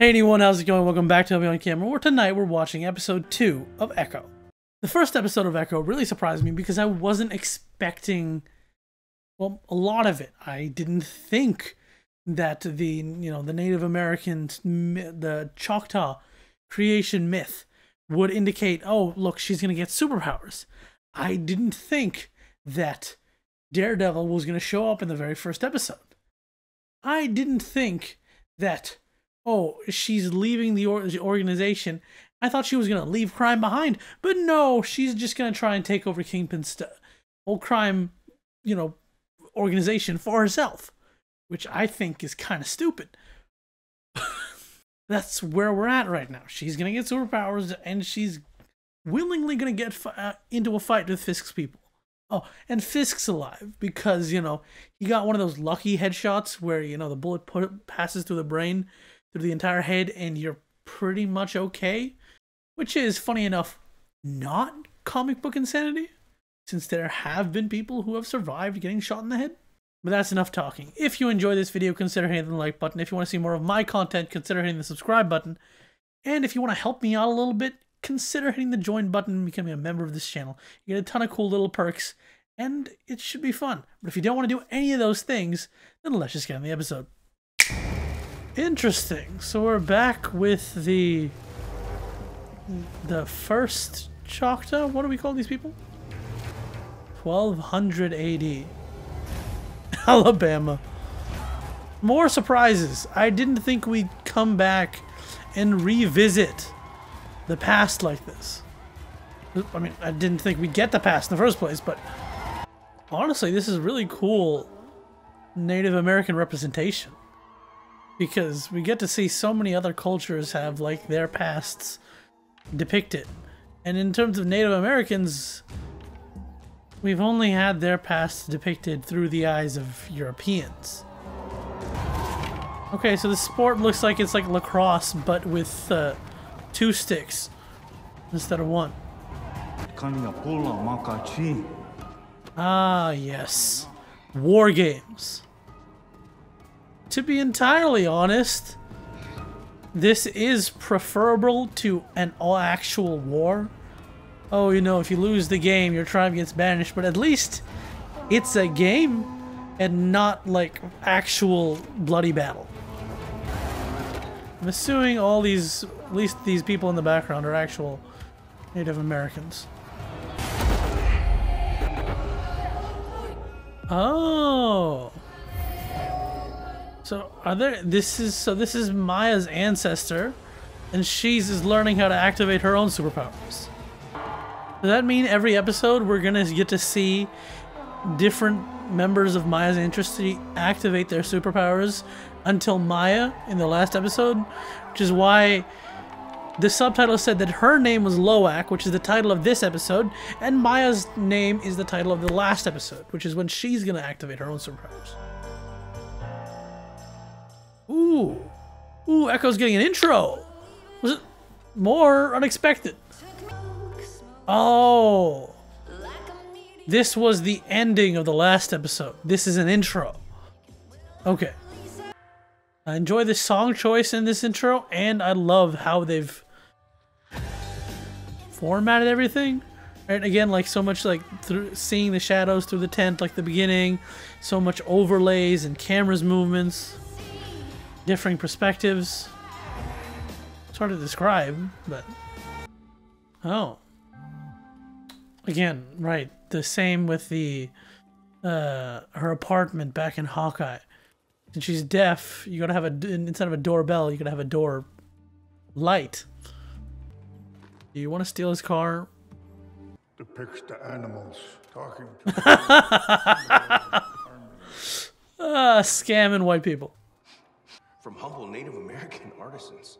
Hey anyone, how's it going? Welcome back to Abhi on Camera, where tonight we're watching episode 2 of Echo. The first episode of Echo really surprised me because I wasn't expecting, well, a lot of it. I didn't think that the, you know, the Native American, the Choctaw creation myth would indicate, oh, look, she's going to get superpowers. I didn't think that Daredevil was going to show up in the very first episode. I didn't think that oh, she's leaving the organization. I thought she was going to leave crime behind, but no, she's just going to try and take over Kingpin's whole crime, you know, organization for herself, which I think is kind of stupid. That's where we're at right now. She's going to get superpowers and she's willingly going to get uh, into a fight with Fisk's people. Oh, and Fisk's alive because, you know, he got one of those lucky headshots where, you know, the bullet passes through the brain through the entire head and you're pretty much okay. Which is, funny enough, not comic book insanity, since there have been people who have survived getting shot in the head. But that's enough talking. If you enjoy this video, consider hitting the like button. If you want to see more of my content, consider hitting the subscribe button. And if you want to help me out a little bit, consider hitting the join button and becoming a member of this channel. You get a ton of cool little perks, and it should be fun. But if you don't want to do any of those things, then let's just get on the episode. Interesting. So we're back with the the first Choctaw. What do we call these people? 1200 AD. Alabama. More surprises. I didn't think we'd come back and revisit the past like this. I mean, I didn't think we'd get the past in the first place, but honestly, this is really cool Native American representation because we get to see so many other cultures have like their pasts depicted. And in terms of Native Americans, we've only had their past depicted through the eyes of Europeans. Okay, so the sport looks like it's like lacrosse, but with uh, two sticks instead of one. Ah, yes. War games to be entirely honest, this is preferable to an actual war. Oh, you know, if you lose the game, your tribe gets banished, but at least it's a game and not like actual bloody battle. I'm assuming all these, at least these people in the background are actual Native Americans. Oh. So are there this is so this is Maya's ancestor and she's is learning how to activate her own superpowers. Does that mean every episode we're gonna get to see different members of Maya's ancestry activate their superpowers until Maya in the last episode? Which is why the subtitle said that her name was Lowak, which is the title of this episode, and Maya's name is the title of the last episode, which is when she's gonna activate her own superpowers. Ooh. Ooh, Echo's getting an intro. Was it more unexpected? Oh. This was the ending of the last episode. This is an intro. Okay. I enjoy the song choice in this intro, and I love how they've formatted everything. Right, again, like so much like through seeing the shadows through the tent, like the beginning, so much overlays and cameras movements differing perspectives. It's hard to describe, but... Oh. Again, right. The same with the... Uh, her apartment back in Hawkeye. And she's deaf, you gotta have a... Instead of a doorbell, you gotta have a door light. Do you want to steal his car? Depicts the animals talking to Ah, scamming white people from humble Native American artisans.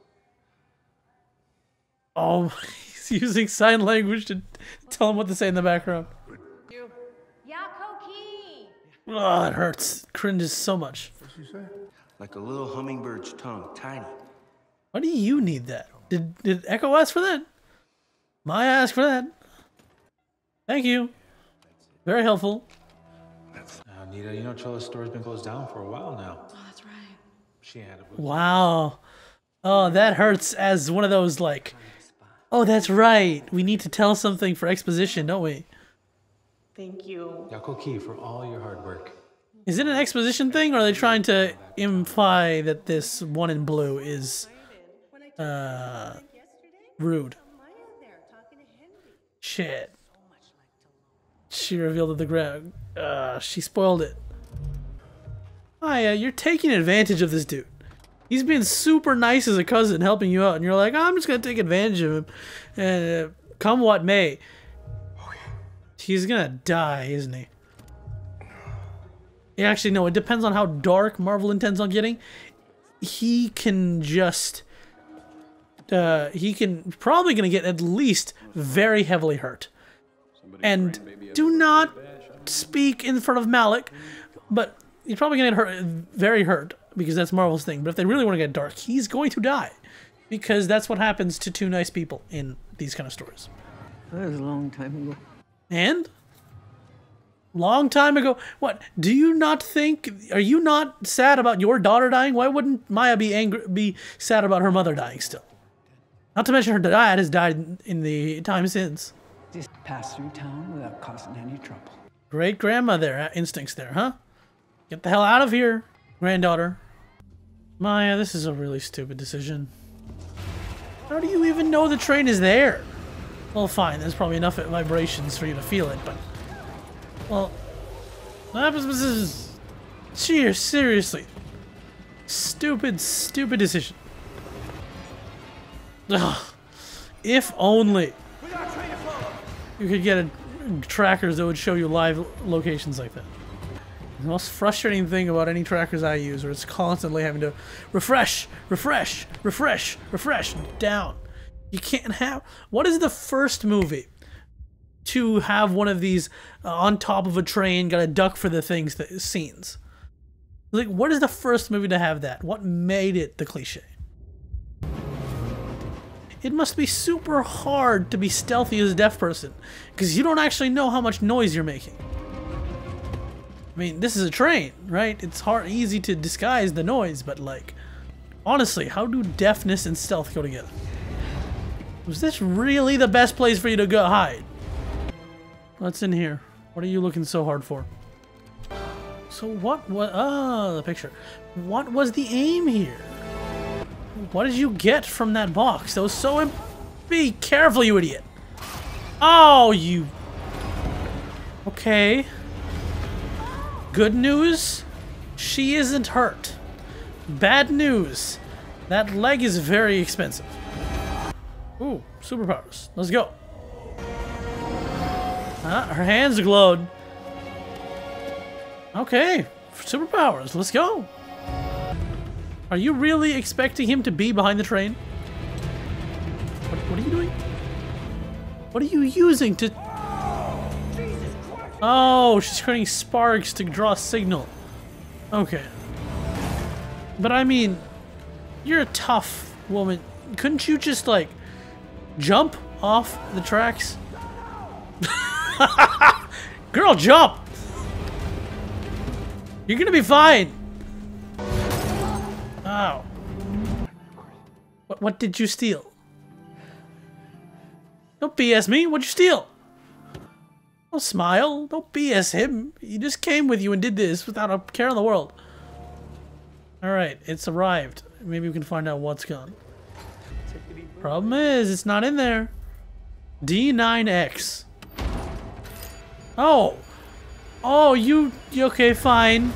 Oh, he's using sign language to tell him what to say in the background. Oh, it hurts. Cringes so much. What's he say? Like a little hummingbird's tongue, tiny. Why do you need that? Did did Echo ask for that? Maya asked for that. Thank you. Very helpful. That's, uh, Nita, you know Chola's store's been closed down for a while now. That's right. She had it. Wow. Oh, that hurts as one of those like, oh, that's right. We need to tell something for exposition, don't we? Thank you. Yakoke for all your hard work. Is it an exposition thing, or are they trying to imply that this one in blue is uh rude? Shit. She revealed that the ground. Uh, she spoiled it. Aya, you're taking advantage of this dude. He's being super nice as a cousin, helping you out, and you're like, I'm just gonna take advantage of him, and uh, come what may. He's gonna die, isn't he? Yeah, actually, no. It depends on how dark Marvel intends on getting. He can just. Uh, he can probably gonna get at least very heavily hurt. And do not speak in front of Malik, but he's probably gonna get hurt, very hurt because that's Marvel's thing. But if they really want to get dark, he's going to die because that's what happens to two nice people in these kind of stories. That was a long time ago. And long time ago, what do you not think? Are you not sad about your daughter dying? Why wouldn't Maya be angry, be sad about her mother dying still? Not to mention her dad has died in the time since. Just pass through town without causing any trouble. Great grandmother uh, instincts there, huh? Get the hell out of here, granddaughter. Maya, this is a really stupid decision. How do you even know the train is there? Well, fine, there's probably enough vibrations for you to feel it, but... Well... Cheers, seriously. Stupid, stupid decision. Ugh. If only you could get a, trackers that would show you live locations like that. The most frustrating thing about any trackers I use are it's constantly having to refresh, refresh, refresh, refresh, down. You can't have... What is the first movie to have one of these uh, on top of a train, gotta duck for the things, that, scenes? Like, what is the first movie to have that? What made it the cliche? It must be super hard to be stealthy as a deaf person, because you don't actually know how much noise you're making. I mean, this is a train, right? It's hard, easy to disguise the noise, but like, honestly, how do deafness and stealth go together? Was this really the best place for you to go hide? What's in here? What are you looking so hard for? So what was, ah, the picture. What was the aim here? What did you get from that box? That was so Be careful, you idiot. Oh, you... Okay. Good news, she isn't hurt. Bad news, that leg is very expensive. Ooh, superpowers. Let's go. Uh, her hands glowed. Okay, superpowers. Let's go. Are you really expecting him to be behind the train? What, what are you doing? What are you using to... Oh, she's creating sparks to draw a signal. Okay. But I mean, you're a tough woman. Couldn't you just, like, jump off the tracks? Girl, jump! You're gonna be fine. Oh. What, what did you steal? Don't BS me. What'd you steal? Don't smile. Don't BS him. He just came with you and did this without a care in the world. Alright, it's arrived. Maybe we can find out what's gone. Problem is, it's not in there. D9X. Oh. Oh, you... Okay, fine.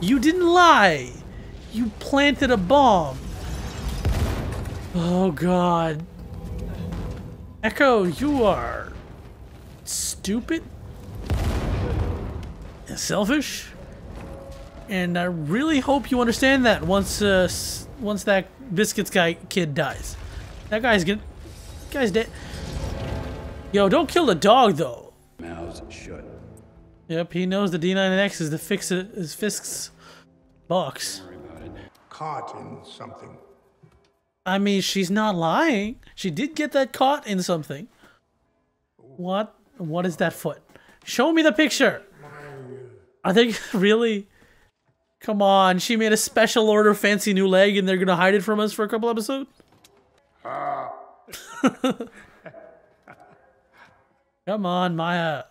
You didn't lie. You planted a bomb. Oh, God. Echo, you are stupid, and selfish, and I really hope you understand that once uh, once that biscuits guy kid dies. That guy's get guy's dead. Yo, don't kill the dog though. Mouths shut. Yep, he knows the D9X is the fix is Fisk's box. Caught in something. I mean, she's not lying. She did get that caught in something. What? What is that foot? Show me the picture. Are they really? Come on, she made a special order fancy new leg and they're gonna hide it from us for a couple episodes? Come on, Maya.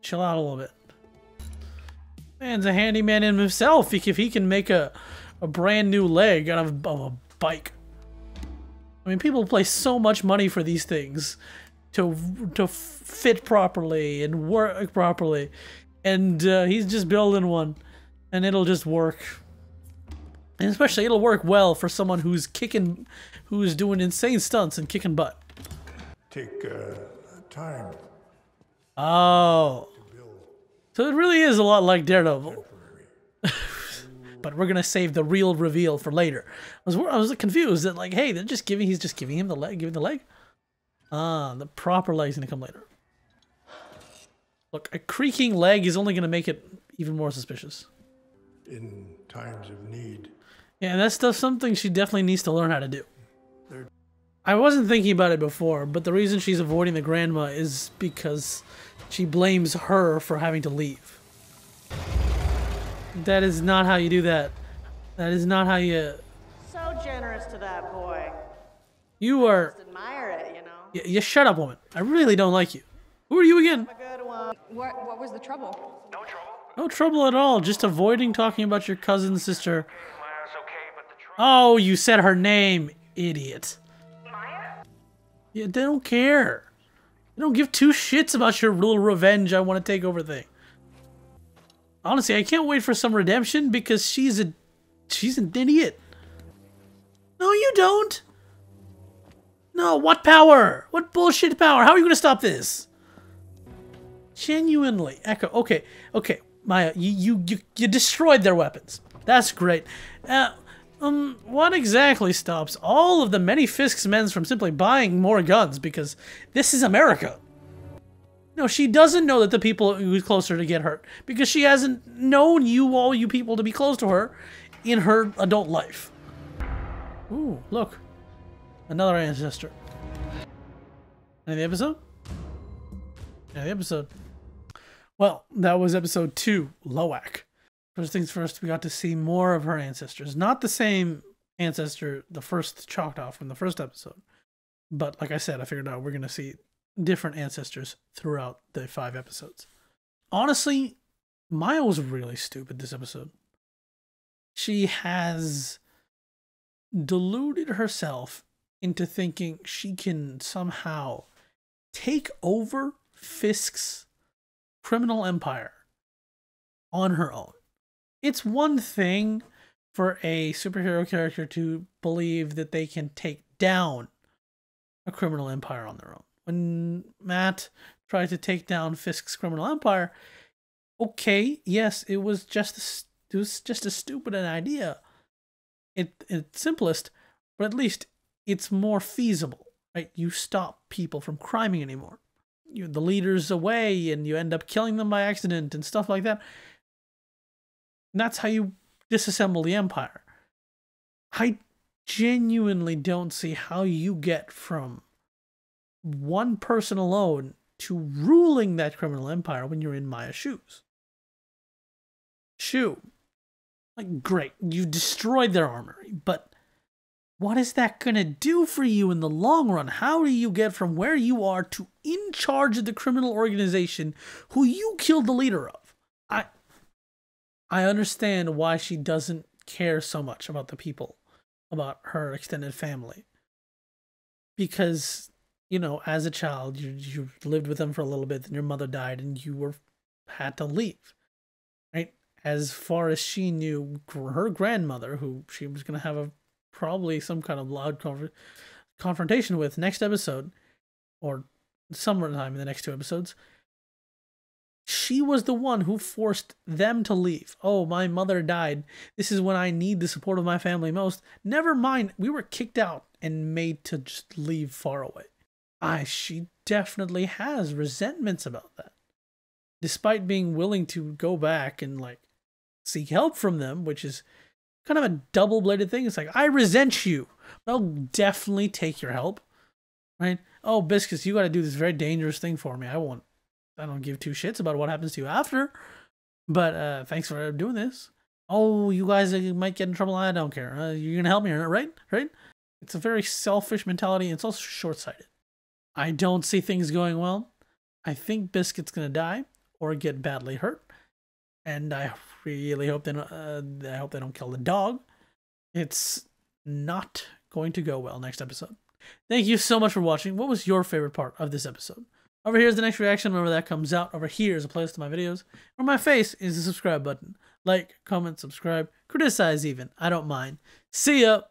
Chill out a little bit. Man's a handyman in himself if he can make a, a brand new leg out of, of a bike. I mean, people play so much money for these things to to fit properly and work properly, and uh, he's just building one, and it'll just work. And especially, it'll work well for someone who's kicking, who's doing insane stunts and kicking butt. Take uh, time. Oh, so it really is a lot like Daredevil. but we're gonna save the real reveal for later. I was I was confused that like, hey, they're just giving he's just giving him the leg, giving the leg. Ah, the proper leg's gonna come later. Look, a creaking leg is only gonna make it even more suspicious. In times of need. Yeah, and that's stuff something she definitely needs to learn how to do. I wasn't thinking about it before, but the reason she's avoiding the grandma is because she blames her for having to leave. That is not how you do that. That is not how you. So generous to that boy. You are. Just admire you know. You, you shut up, woman. I really don't like you. Who are you again? A good one. What, what was the trouble? No trouble No trouble at all. Just avoiding talking about your cousin's sister. Oh, you said her name, idiot. Maya? Yeah, they don't care. They don't give two shits about your little revenge I want to take over thing. Honestly, I can't wait for some redemption because she's a she's an idiot. No, you don't. No, what power? What bullshit power? How are you gonna stop this? Genuinely, Echo. Okay, okay, Maya, you you you, you destroyed their weapons. That's great. Uh, um, what exactly stops all of the many Fisk's men from simply buying more guns? Because this is America. No, she doesn't know that the people who's closer to get hurt because she hasn't known you, all you people, to be close to her in her adult life. Ooh, look, another ancestor. End of the episode. End of the episode. Well, that was episode two, Lowak. First things first, we got to see more of her ancestors. Not the same ancestor, the first Choctaw from the first episode. But like I said, I figured out we're going to see different ancestors throughout the five episodes. Honestly, Maya was really stupid this episode. She has deluded herself into thinking she can somehow take over Fisk's criminal empire on her own. It's one thing for a superhero character to believe that they can take down a criminal empire on their own. When Matt tried to take down Fisk's criminal empire, okay, yes, it was just a, it was just as stupid an idea. It it's simplest, but at least it's more feasible, right? You stop people from criming anymore. You the leaders away, and you end up killing them by accident and stuff like that. And that's how you disassemble the empire. I genuinely don't see how you get from one person alone to ruling that criminal empire when you're in Maya's shoes. Shoe. Like, great, you destroyed their armory, but what is that going to do for you in the long run? How do you get from where you are to in charge of the criminal organization who you killed the leader of? I I understand why she doesn't care so much about the people, about her extended family. Because, you know, as a child, you you lived with them for a little bit, then your mother died and you were had to leave. Right? As far as she knew, her grandmother, who she was going to have a probably some kind of loud conf- confrontation with next episode or sometime in the next two episodes, she was the one who forced them to leave. Oh, my mother died. This is when I need the support of my family most. Never mind, we were kicked out and made to just leave far away. I, she definitely has resentments about that. Despite being willing to go back and like seek help from them, which is kind of a double bladed thing. It's like, I resent you. But I'll definitely take your help. Right? Oh, Biscuits, you got to do this very dangerous thing for me. I won't I don't give two shits about what happens to you after. But uh, thanks for doing this. oh, you guys uh, might get in trouble. I don't care. Uh, you're gonna help me, right? Right? It's a very selfish mentality. It's also short-sighted. I don't see things going well. I think Biscuit's gonna die or get badly hurt, and I really hope they don't, uh, I hope they don't kill the dog. It's not going to go well next episode. Thank you so much for watching. What was your favorite part of this episode? Over here is the next reaction whenever that comes out. Over here is a playlist of my videos. Where my face is the subscribe button. Like, comment, subscribe, criticize even. I don't mind. See ya!